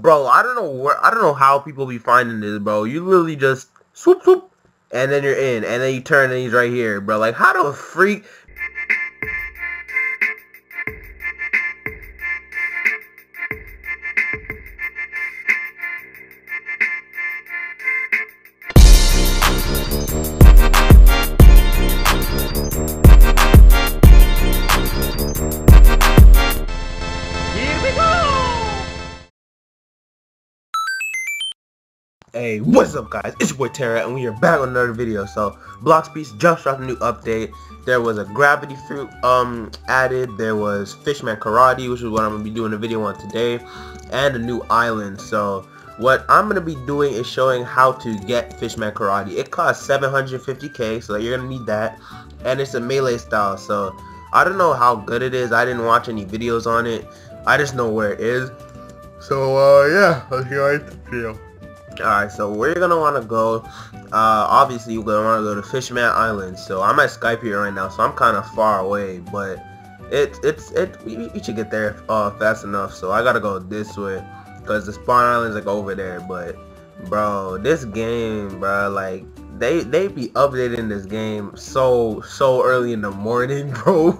bro, I don't know where, I don't know how people be finding this, bro. You literally just swoop swoop, and then you're in, and then you turn and he's right here, bro. Like, how the freak? Hey, what's up guys? It's your boy Terra and we are back on another video. So, Blox just dropped a new update. There was a gravity fruit um added. There was Fishman Karate, which is what I'm to be doing a video on today. And a new island. So, what I'm to be doing is showing how to get Fishman Karate. It costs 750k, so you're to need that. And it's a melee style, so I don't know how good it is. I didn't watch any videos on it. I just know where it is. So, uh, yeah, let's get right to the video. Alright, so we're gonna wanna go, uh, obviously you're gonna wanna go to Fishman Island, so I'm at Skypia here right now, so I'm kinda far away, but it, it's, it, we, we should get there, uh, fast enough, so I gotta go this way, cause the spawn island's like over there, but, bro, this game, bro, like, they, they be updating this game so, so early in the morning, bro,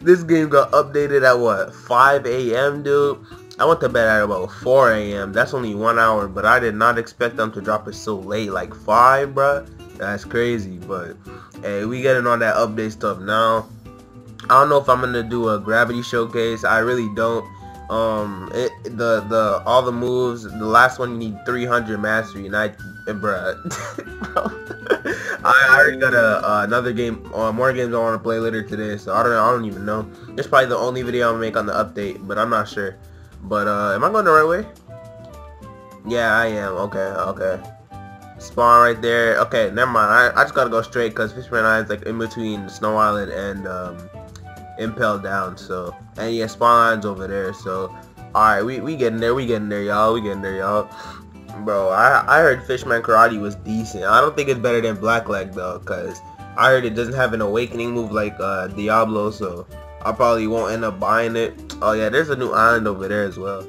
this game got updated at what, 5 a.m., dude, I went to bed at about 4 a.m. That's only one hour, but I did not expect them to drop it so late, like 5, bruh. That's crazy, but hey, we getting on that update stuff now. I don't know if I'm gonna do a gravity showcase. I really don't. Um, it the the all the moves. The last one you need 300 mastery, and I, eh, bruh. I already got a uh, another game, uh, more games I want to play later today. So I don't I don't even know. It's probably the only video I'm gonna make on the update, but I'm not sure. But, uh, am I going the right way? Yeah, I am. Okay, okay. Spawn right there. Okay, never mind. I, I just gotta go straight because Fishman Island's like in between Snow Island and um, Impel Down. So, and yeah, Spawn Island's over there. So, alright, we, we getting there. We getting there, y'all. We getting there, y'all. Bro, I, I heard Fishman Karate was decent. I don't think it's better than Blackleg though because I heard it doesn't have an awakening move like uh, Diablo. So, I probably won't end up buying it. Oh yeah, there's a new island over there as well.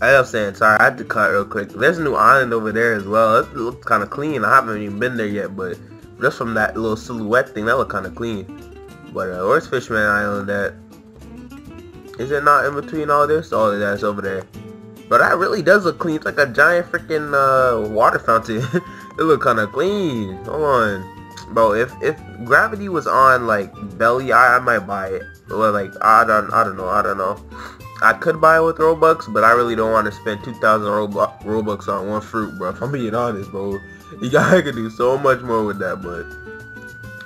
I was saying, sorry, I had to cut real quick. There's a new island over there as well. It looks kind of clean. I haven't even been there yet, but just from that little silhouette thing, that looked kind of clean. But uh, where's Fishman Island at? Is it not in between all this? Oh, that's over there. But that really does look clean. It's like a giant freaking uh, water fountain. it look kind of clean. Hold on bro if if gravity was on like belly I, I might buy it. Well like I don't I don't know I don't know. I could buy it with Robux but I really don't want to spend 2,000 Robux, on one fruit bro. If I'm being honest bro you guys could do so much more with that but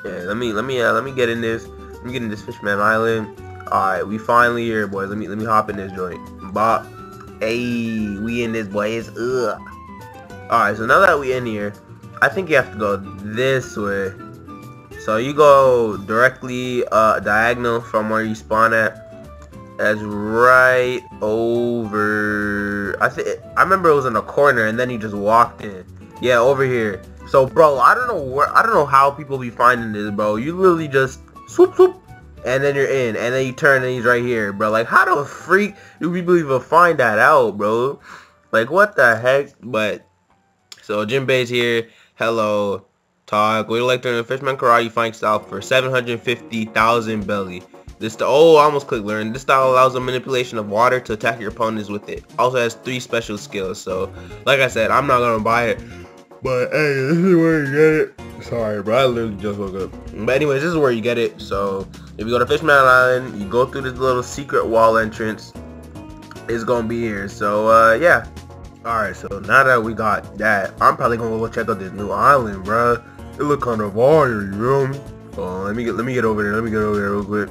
yeah let me let me uh, let me get in this let me get in this Fishman Island. Alright we finally here boys. Let me let me hop in this joint. Bop. Hey we in this boys. Ugh. Alright so now that we in here I think you have to go this way. So you go directly uh, diagonal from where you spawn at. That's right over. I think I remember it was in a corner, and then you just walked in. Yeah, over here. So, bro, I don't know where. I don't know how people be finding this, bro. You literally just swoop swoop, and then you're in, and then you turn, and he's right here, bro. Like, how the freak do people even find that out, bro? Like, what the heck? But so Jinbei's here. Hello, Talk. Would you like to learn Fishman Karate fight style for 750,000 belly? This the oh, almost clicked learn. This style allows the manipulation of water to attack your opponents with it. Also has three special skills. So, like I said, I'm not gonna buy it. But hey, this is where you get it. Sorry, bro. I literally just woke up. But anyways, this is where you get it. So, if you go to Fishman Island, you go through this little secret wall entrance. It's gonna be here. So, uh, yeah. Alright, so now that we got that, I'm probably gonna go check out this new island, bro. It look kind of fire, you feel me? Let me get let me get over there. Let me get over there real quick.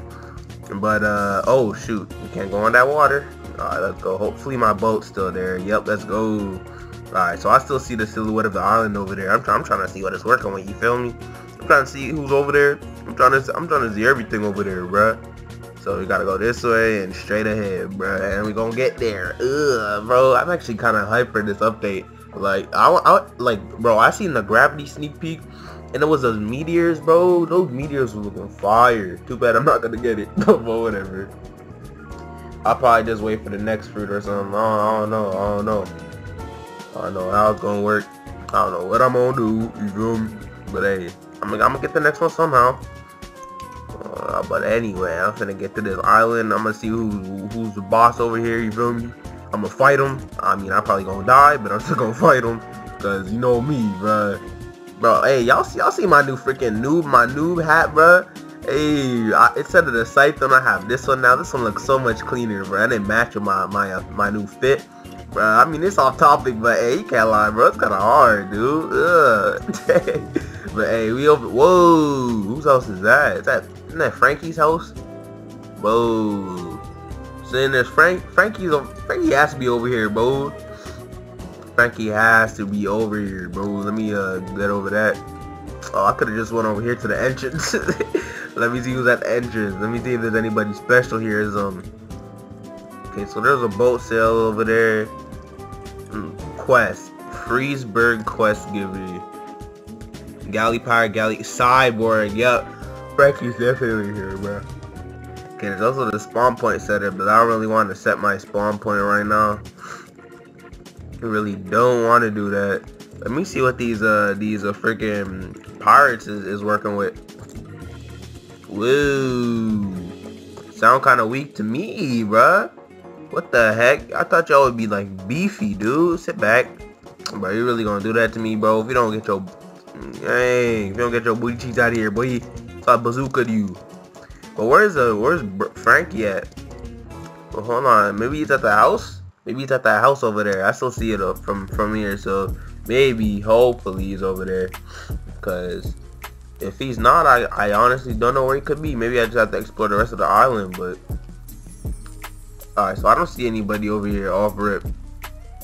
But uh, oh shoot, we can't go on that water. All right, let's go. Hopefully my boat's still there. Yep, let's go. All right, so I still see the silhouette of the island over there. I'm, I'm trying to see what it's working with. You feel me? I'm trying to see who's over there. I'm trying to I'm trying to see everything over there, bro. So we gotta go this way and straight ahead, bro. And we gonna get there. Ugh, bro. I'm actually kind of hyped for this update. Like, I, I, like, bro. I seen the gravity sneak peek, and it was those meteors, bro. Those meteors were looking fire. Too bad I'm not gonna get it, but whatever. I'll probably just wait for the next fruit or something. I don't, I don't know. I don't know. I don't know how it's gonna work. I don't know what I'm gonna do. You feel me? But hey, I'm I'm gonna get the next one somehow. But anyway, I'm gonna get to this island. I'm gonna see who who's the boss over here. You feel me? I'm gonna fight him. I mean, I'm probably gonna die, but I'm still gonna fight him. Cause you know me, bro. Bro, hey, y'all see, y'all see my new freaking noob, my noob hat, bro. Hey, I, instead of the Scythe, I have this one now. This one looks so much cleaner, bro. I didn't match with my my uh, my new fit, bro. I mean, it's off topic, but hey, you can't lie, bro. It's kind of hard, dude. Ugh. but hey, we over. Whoa, whose house is that? Is that isn't that Franky's house? Whoa. So then there's Frank. Franky's. Franky has to be over here, bro. Franky has to be over here, bro. Let me uh get over that. Oh, I could have just went over here to the entrance. Let me see who's at the entrance. Let me see if there's anybody special here. Is um. Okay, so there's a boat sail over there. Mm, quest. Freezeburg quest giver. Galley pirate, galley cyborg. Yep. Franky's definitely here, bro. Okay, there's also the spawn point setup, but I don't really want to set my spawn point right now. I really don't want to do that. Let me see what these uh these uh freaking pirates is, is working with. Whoa. Sound kind of weak to me, bruh. What the heck? I thought y'all would be like beefy, dude. Sit back. Bro, you really gonna do that to me, bro? If you don't get your... Hey, if you don't get your booty cheeks out of here, boy. I bazooka you. But where's uh where's Franky at? Well, hold on. Maybe he's at the house? Maybe he's at that house over there. I still see it up from, from here. So maybe, hopefully he's over there. Because if he's not, I, I honestly don't know where he could be. Maybe I just have to explore the rest of the island, but... Alright, so I don't see anybody over here off rip.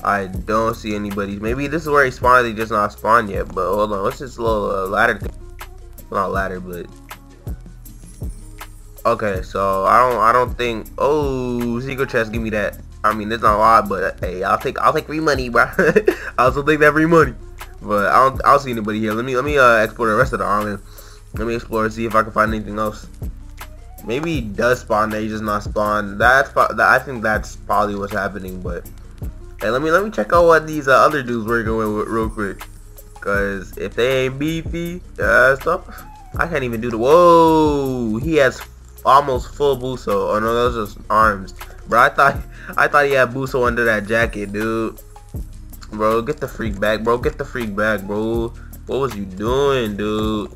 I don't see anybody. Maybe this is where he spawned, they just not spawned yet. But hold on, what's this little uh, ladder thing? Not ladder, but... Okay, so I don't I don't think oh secret chest give me that. I mean it's not a lot, but hey I'll take I'll take free money, bro. I also take that free money. But I don't I don't see anybody here. Let me let me uh, explore the rest of the island. Let me explore and see if I can find anything else. Maybe he does spawn there, he just not spawn. That's that, I think that's probably what's happening. But hey, let me let me check out what these uh, other dudes working with real quick. Cause if they ain't beefy, uh, stuff, I can't even do the. Whoa, he has almost full Buso. Oh no, those just arms, bro. I thought I thought he had Buso under that jacket, dude. Bro, get the freak back, bro. Get the freak back, bro. What was you doing, dude?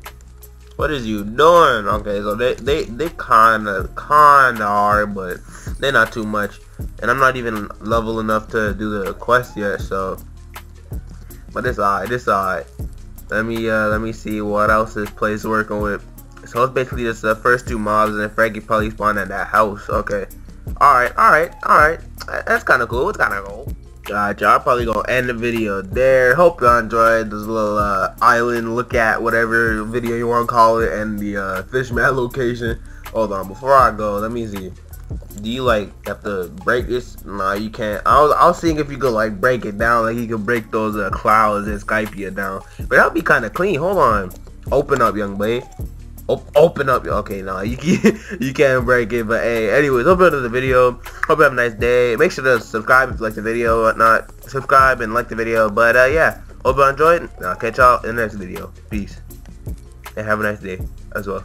What is you doing? Okay, so they they they kinda kinda are, but they're not too much. And I'm not even level enough to do the quest yet, so. But it's alright. It's alright. Let me uh let me see what else this place working with. So it's basically just the first two mobs, and then Franky probably spawned at that house. Okay. Alright, alright, alright. That's kind of cool. It's kind of cool. Gotcha. I'm probably going to end the video there. Hope you all enjoyed this little uh, island look at whatever video you want to call it and the uh, fishman location. Hold on. Before I go, let me see. Do you like have to break this? No, you can't. I was, I was seeing if you could like break it down, like you could break those uh, clouds and Skypia down. But that'd be kind of clean. Hold on. Open up, young open up okay now nah, you can you can't break it but hey anyways hope you enjoyed the video. Hope you have a nice day. Make sure to subscribe if you like the video or whatnot subscribe and like the video but uh yeah hope you enjoyed i'll catch y'all in the next video. Peace and have a nice day as well